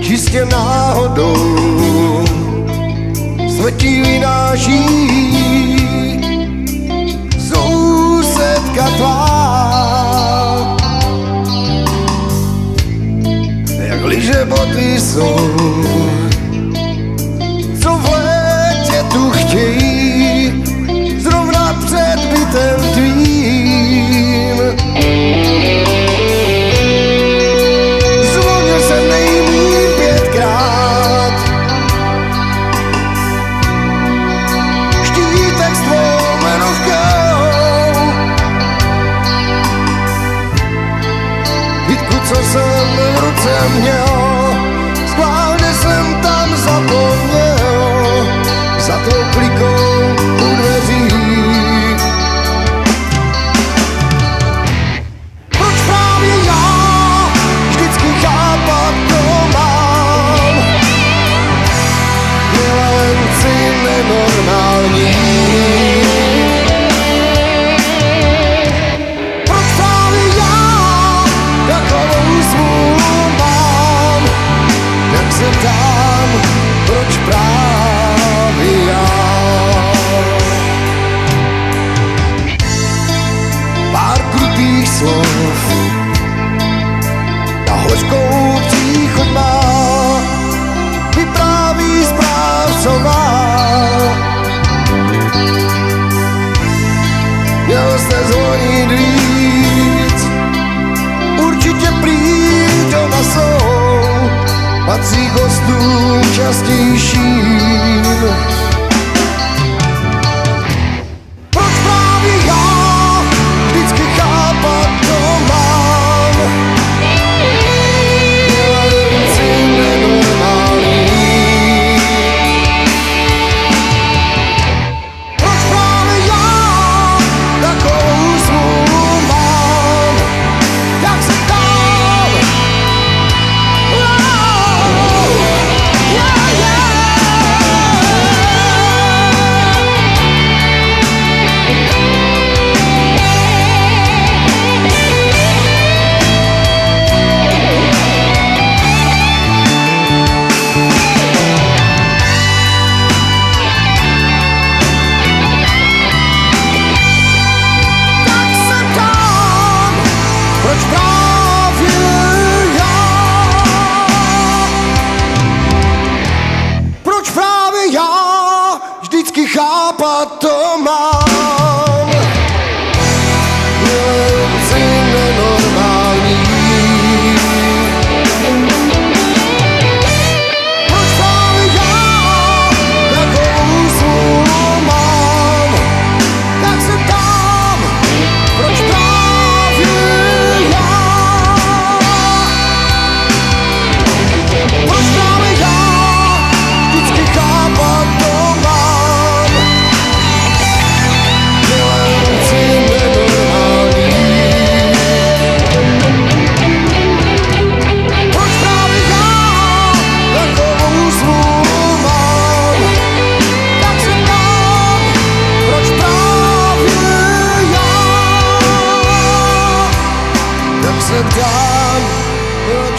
Čistě náhodou smrti vynáší Liže boty jsou normální. Proč právě já jako proč právě já Pár slov Just jaskiń sił para tomar. se tam, eu